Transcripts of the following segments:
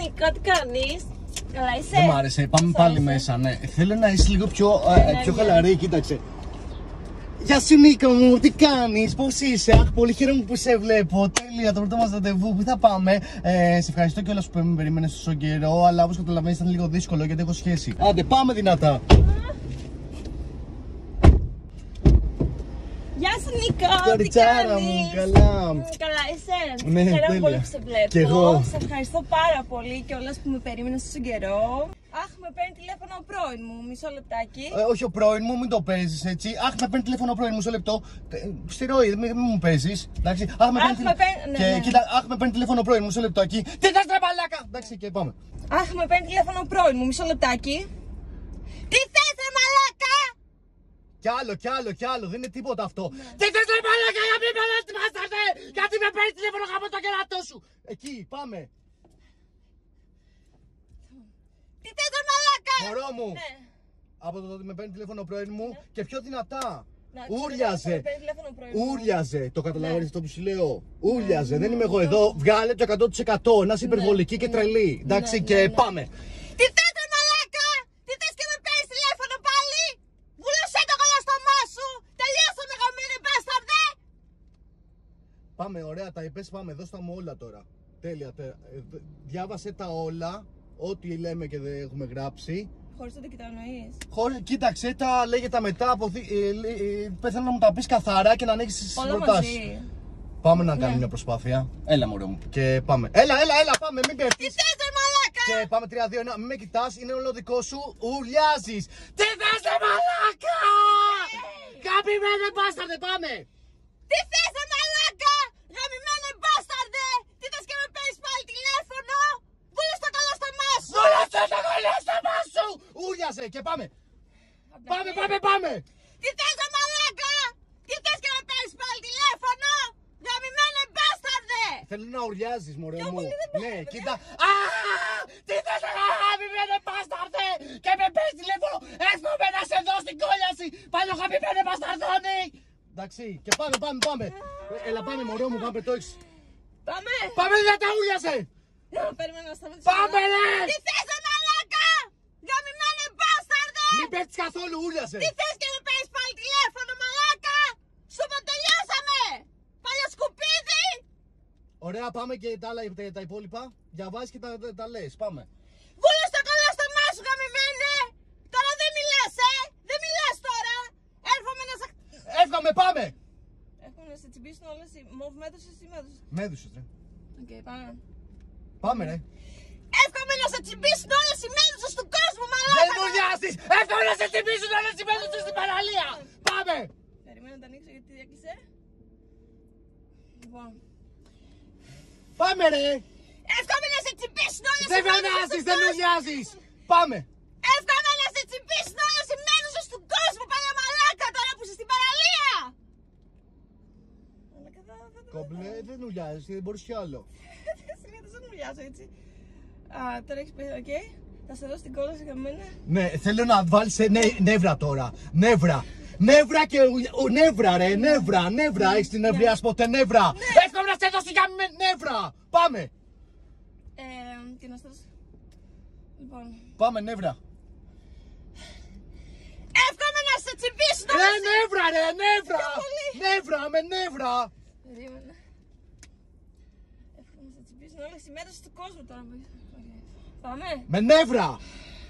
Νίκο, τι κάνεις. Καλά είσαι. Δεν μ' άρεσε. Πάμε Πώς πάλι άρεσε; μέσα, ναι. Θέλω να είσαι λίγο πιο, ε, Ναι, πιο ναι. χαλαρή, κοίταξε. Γεια σου Νίκο μου, τι κάνεις, πώς είσαι, αχ πολύ χαίρομαι που σε βλέπω, τέλεια το πρώτο μας ραντεβού, πού θα πάμε, ε, σε ευχαριστώ κιόλας που με περίμενες τόσο καιρό, αλλά όπως καταλαβαίνεις ήταν λίγο δύσκολο γιατί έχω σχέση. Άντε πάμε δυνατά. Γεια σου Νίκο, τι Κοριτσάρα κάνεις; μου, καλά. Μ, Καλά είσαι. Ναι, Χαίρομαι τέλεια. πολύ που σε βλέπω. Κι εγώ. Σε ευχαριστώ πάρα πολύ και όλα που με περίμενες τόσο καιρό. Αχ, με παίρνει τηλέφωνο ο πρώην μου, μισό λεπτάκι. Ε, όχι ο πρώην μου, μην το παίζεις έτσι. Αχ, με παίρνει τηλέφωνο ο πρώην μου, μισό λεπτό. Ε, Στηρώει, μην, μην μου παίζεις. Εντάξει. Αχ, με Αχ, παίρνει, με παίρνει- ναι, και, ναι. κοίτα, αχ, με παίρνει τηλέφωνο ο πρώην μου, μισό λεπτό εκεί. Τι θες ρε μαλάκα! Εντάξει, και πάμε. Αχ, με παίρνει τηλέφωνο ο πρώην μου, μισό λεπτάκι. Τι θες ρε μαλάκα! Κι άλλο, κι άλλο, κι άλλο, δεν είναι τίποτα αυτό. Ναι. Τι θες ρε μαλάκα, για μην με λες τι μας έρθε, γιατί με παίρνεις τηλέφωνο γάμο το κερατό σου. Εκεί, πάμε. Τι θες ρε μαλάκα! Μωρό μου, Ναι. από το ότι με παίρνει τηλέφωνο ο πρώην μου και πιο δυνατά. Να, ξέρω, Ούρλιαζε. με παίρνει τηλέφωνο ο πρώην μου. Ούρλιαζε. Το καταλαβαίνεις Ναι. αυτό που σου λέω; Ούρλιαζε. Δεν είμαι εγώ εδώ. Βγάλε το 100%. Να είσαι υπερβολική και τρελή. Εντάξει, Ναι, και ναι, ναι. πάμε. Τι θες ρε μαλάκα! Τι θες και με παίρνεις τηλέφωνο πάλι! Βούλωσέ το κολοστομά σου! Τελειώσαμε γαμμένοι μπάσταρδε! Πάμε, ωραία, τα είπες, πάμε, δώσ' τα μου όλα τώρα. Τέλεια, τε- ε, δ- διάβασε τα όλα, ό,τι λέμε και δεν έχουμε γράψει. Χωρίς το τι κοιτάω εννοείς. Χωρίς, κοίταξε τα, λέγε τα μετά, από, ε, λέ- ε, πέθανα να μου τα πεις καθαρά και να ανοίξεις τις Όλα προτάσεις. μαζί. Πάμε να κάνουμε Ναι. μια προσπάθεια. Έλα, μωρό μου. Και πάμε. Έλα, έλα, έλα, πάμε, μην Τι πέφτεις. θες ρε μαλάκα! Και πάμε 3, 2, 1. Μην με κοιτάς, είναι όλο δικό σου. Ουρλιάζεις. Τι θες, ρε μαλάκα! Καπημένε μπάσταρδε, πάμε! Τι θες ρε μαλάκα! Γαμημένε μπάσταρδε! Τι θες και με παίρνεις πάλι τηλέφωνο! Βούλος το κολοστομά σου! Βούλωσε το κολλέστομά σου! Ούρλιαζε και πάμε! Πάμε, πάμε, πάμε! Τι θες ρε μαλάκα! Τι θες και με παίρνεις πάλι τηλέφωνο! Γαμημένε μπάσταρδε! Θέλω να ουρλιάζεις, μωρέ Πιο μου. πολύ δεν Ναι, πέφτει, κοίτα. Α, τι θες να αγαπημένε μπάσταρδε! Και με παίρνεις τηλέφωνο. Εύχομαι να σε δω στην κόλιαση. Πάλι αγαπημένε μπασταρδόνι! Εντάξει, και πάμε, πάμε, πάμε. Ε, Έλα, πάμε, μωρό μου, πάμε, το έχεις. Πάμε! Πάμε, δυνατά, ουρλιάζε! Περιμένω να σταματήσω. Πάμε, ρε! Τι θες ρε μαλάκα! Γαμημένε μπάσταρδε! Μην πέφτεις καθόλου, ουρλιάζε! Τι θες και με παίρνεις πάλι τηλέφωνο μαλάκα! Σου είπα τελειώσαμε! Παλιό σκουπίδι! Ωραία, πάμε και τα άλλα, τα, τα υπόλοιπα. Διαβάζεις και τα, τα, τα λες, πάμε. Βούλωσ' το κολόστομά σου γαμημένε! Τώρα δεν μιλάς ε! Δεν μιλάς τώρα! Έρχομαι να σε... Εύχομαι, πάμε! Έρχομαι να σε τσιμπήσουν όλες οι... Μοβ μέτωσες ή μέτωσες. Μέδουσες, ρε. Οκ, πάμε. Πάμε, ρε. Εύχομαι να σε τσιμπήσουν όλες οι μέτωσες του κόσμου Δεν μαλάκα! Ουρλιάζεις! Εύχομαι να σε τυπήσουν όλες οι μέδουσες στην παραλία! Πάμε! Περιμένω να τα ανοίξω γιατί έκλεισε. Λοιπόν. Πάμε, ρε! Εύχομαι να σε τσιμπήσουν όλες Δεν οι μέτωσες φωνάζεις, τους δεν κόσμου! ουρλιάζεις! Πάμε! Εύχομαι να σε τσιμπήσουν όλες οι μέτωσες τους κόσμου παλιά μαλάκα τώρα που είσαι στην παραλία! Μαλάκα, θα- θα- θα- Κομπλέ, δεν ουρλιάζεις, δεν μπορείς κι άλλο. Συνήθως δεν ουρλιάζω έτσι. Α, τώρα έχεις πει, οκ. Θα σε δώσω την κόλλαση για μένα. Ναι, θέλω να βάλεις ε, νε- νεύρα τώρα. Νεύρα. Νεύρα και ου- ου- νεύρα, ρε, νεύρα, νεύρα. Έχεις την νευριάς ποτέ νεύρα. Εύχομαι να σε δώσει για με νεύρα. Πάμε. Ε, τι να σου δώσω. Λοιπόν. Πάμε, νεύρα. Εύχομαι να σε τσιμπήσουν Ρε, όλες οι... νεύρα, ρε, νεύρα. Πιο πολύ. Νεύρα, με νεύρα. Περίμενε. Εύχομαι να σε τσιμπήσουν όλες οι μέδουσες του κόσμου τώρα. που- Οκ. Πάμε. Με νεύρα.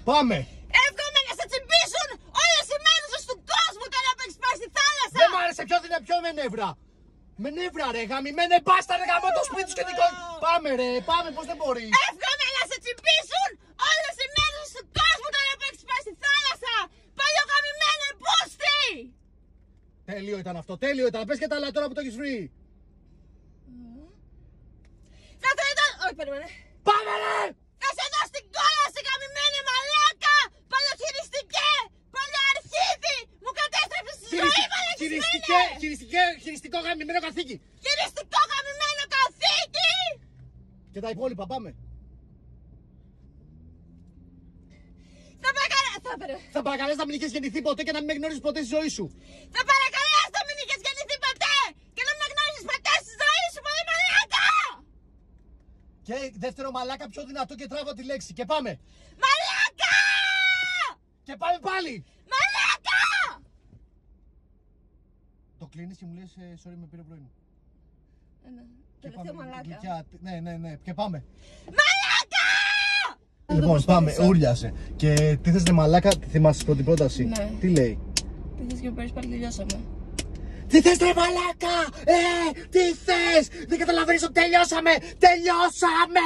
Πάμε. Εύχομαι να σε τσιμπήσουν όλες οι μέδουσες του κόσμου τώρα που έχεις πάει στη θάλασσα. Δεν μ' άρεσε πιο δυνατό, πιο με νεύρα. Με νεύρα, ρε, γαμημένε μπάσταρδε, γαμώ το σπίτι σου και δικό. Πάμε, ρε, πάμε, πώς δεν μπορείς. Εύχομαι να σε τσιμπήσουν όλες οι μέδουσες του κόσμου τώρα που έχεις πάει στη θάλασσα. Παλιογαμημένε πούστη. Τέλειο ήταν αυτό, τέλειο ήταν. Πες και τα άλλα τώρα που το έχεις βρει. Θα το ήταν... Όχι, περίμενε. Πάμε, ρε. Θα σε δώσω την κόλαση γαμημένη μαλάκα! Παλιοχειριστικέ! Παλιοαρχίδι! Μου κατέστρεψες τη ζωή Χειριστη- Χειριστικέ, μαλακισμένε! χειριστικέ, χειριστικό γαμημένο καθήκη. Χειριστικό γαμημένο καθήκη! Και τα υπόλοιπα, πάμε. Θα παρακαλώ... Θα, παρα... Θα παρακαλέσει να μην είχες γεννηθεί ποτέ και να μην με γνώριζες ποτέ στη ζωή σου. θα παρακαλέσω να μην είχες γεννηθεί ποτέ! Και να μην με γνώριζες ποτέ στη ζωή σου, πολύ μαλάκα! Και δεύτερο μαλάκα πιο δυνατό και τράβα τη λέξη. Και πάμε. Μαλάκα! Και πάμε πάλι. Μαλάκα! Το κλείνεις και μου λες: Sorry, με πήρε ο πρωί. Ε, ναι. Και Τελευταίο πάμε, μαλάκα. γλυκιά. Ναι, ναι, ναι. Και πάμε. Μαλάκα! Λοιπόν, πάμε. Ούρλιασε. Και τι θες μαλάκα, τι θυμάσαι την πρώτη πρόταση; Ναι. Τι λέει; Τι θες και πέρυσι πάλι τελειώσαμε. Τι θες ρε μαλάκα! Ε, τι θες! Δεν καταλαβαίνεις ότι τελειώσαμε! Τελειώσαμε!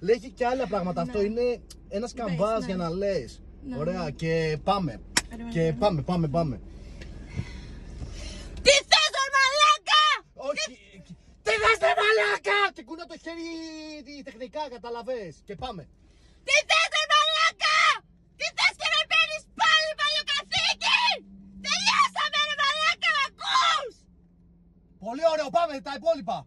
Λέγει και άλλα πράγματα. Αυτό είναι ένας καμπάς ναι. για να λες. Ναι, Ωραία. ναι. Και πάμε. Περίμενε, Και περίμενε. πάμε, πάμε, πάμε. Τι θες ρε μαλάκα! Όχι. Τι θες ρε μαλάκα! Και κούνα το χέρι τι, τεχνικά, καταλαβες. Και πάμε. Τι θες ρε μαλάκα! Τι θες και με παίρνεις πάλι παλιοκαθήκη! Τελειώσαμε ρε μαλάκα, μ' ακούς! Πολύ ωραίο, πάμε τα υπόλοιπα.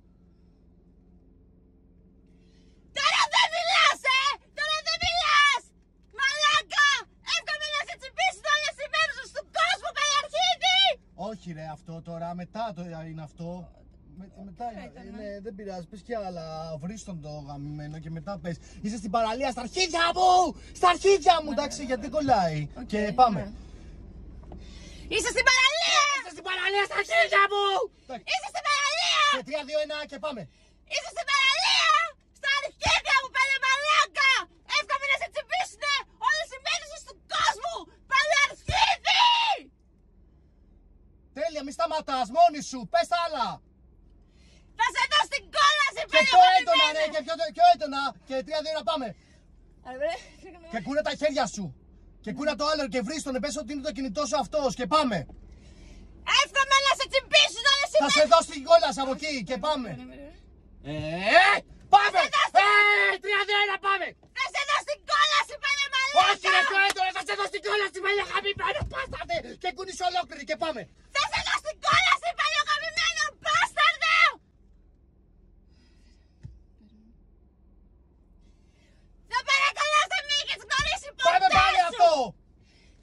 Τώρα δεν μιλάς, ε! Τώρα δεν μιλάς! Μαλάκα! Εύχομαι να σε τσιμπήσουν όλες οι μέρες σου στον κόσμο, παλιαρχίδη! Όχι ρε αυτό τώρα, μετά το είναι αυτό. Με, μετά είναι, ήταν, ναι, δεν πειράζει, πες κι άλλα, βρίστον το γαμημένο και μετά πες Είσαι στην παραλία, στα αρχίδια μου! Στα αρχίδια μου, εντάξει, γιατί κολλάει Οκ, Και πάμε ναι. Είσαι στην παραλία! Είσαι στην παραλία, στα αρχίδια μου! Είσαι στην παραλία! Και 3, 2, 1 και πάμε Είσαι στην παραλία! Στα αρχίδια μου, παλιό μαλάκα! Εύχομαι να σε τσιμπήσουνε όλες οι μέδουσες του κόσμου! Παλιαρχίδη! Τέλεια, μη σταματάς, μόνη σου, πες τα άλλα Θα σε δω στην κόλαση, Και πιο έντονα παλιό ρε, και πιο, πιο έντονα Και 3, 2, 1 πάμε Και κούνε τα χέρια σου Και κούνε το άλλο και βρίστον, πες ότι είναι το κινητό σου αυτός Και πάμε Εύχομαι να σε τσιμπήσουν όλες οι Θα σε μέρες! δω στην κόλαση από εκεί και πάμε Ε, πάμε! Ε, τρία, δύο, ένα, πάμε! Θα σε δω στην κόλαση, παλιό μαλάκα! Όχι ρε το έντονο, θα σε δω στην κόλαση, με χαμημένο, πάστατε! Και κουνείς ολόκληρη και πάμε! Θα σε δω στην κόλαση, παλιό γαμημένο μπάσταρδο! Θα παρακαλώ θα με είχες γνωρίσει ποτέ Πάμε πάλι σου! αυτό!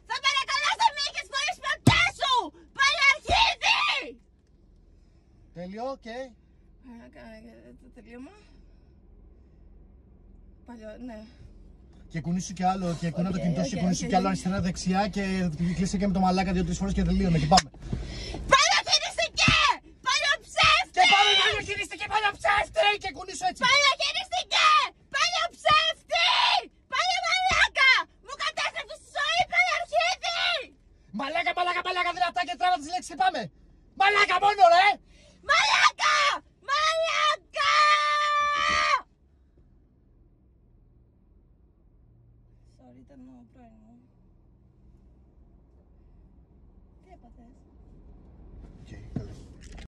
Θα παρακαλώ θα με είχες γνωρίσει ποτέ σου! Παλιαρχίδη! Τέλειο και... Το τελείωμα. Παλιό, ναι. Και κουνήσου κι άλλο, και κουνά το Οκ, κινητό σου, οκ, και κουνήσου οκ. κι άλλο αριστερά δεξιά και κλείσε και με το μαλάκα δύο-τρεις φορές και τελείωνε και πάμε.